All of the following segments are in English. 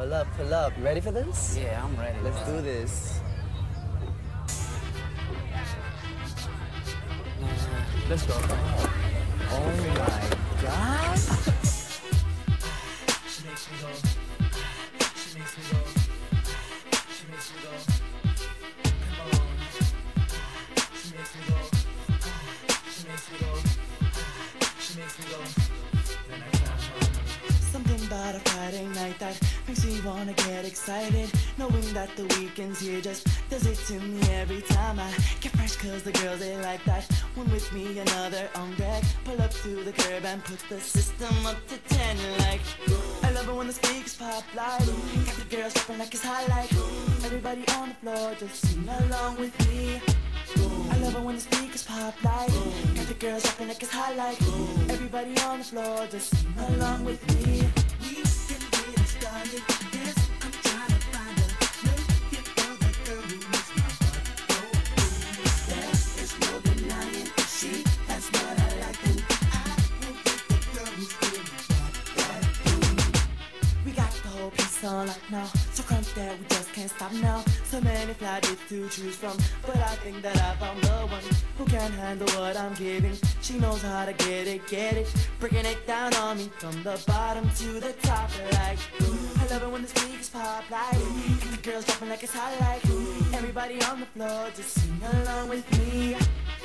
Pull up, pull up. Ready for this? Yeah, I'm ready. Let's do this. Let's go. Oh my god. She makes me go. She makes me go. She makes me go. Something a Friday night that makes me wanna get excited. Knowing that the weekend's here just does it to me every time I get fresh cause the girls they like that. One with me, another on deck. Pull up to the curb and put the system up to 10 like. I love it when the speakers pop like. Got the girls dropping like it's hot like. Everybody on the floor just sing along with me. I love it when the speakers pop like Got the girls dropping like it's hot like Everybody on the floor just sing along with me lock now So crunch that we just can't stop now. So many fly to choose from But I think that I found the one Who can handle what I'm giving. She knows how to get it, get it. Breaking it down on me From the bottom to the top like ooh, I love it when the speakers pop like And the girls dropping like it's hot like ooh, Everybody on the floor just sing along with me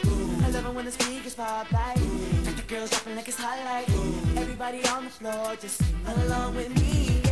Ooh, I love it when the speakers pop like And the girls dropping like it's hot like ooh, Everybody on the floor just sing along with me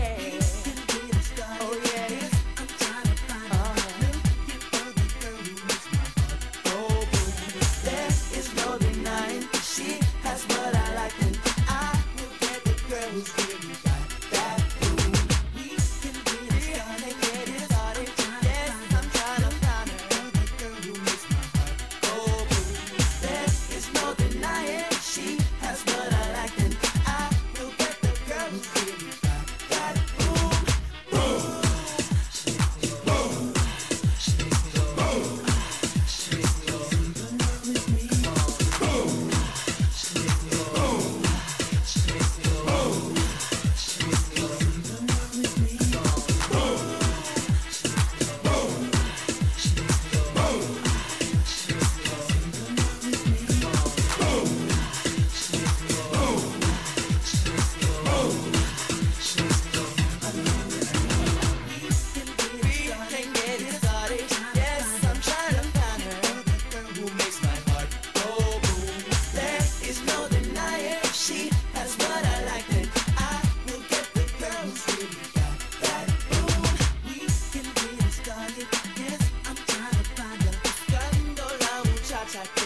I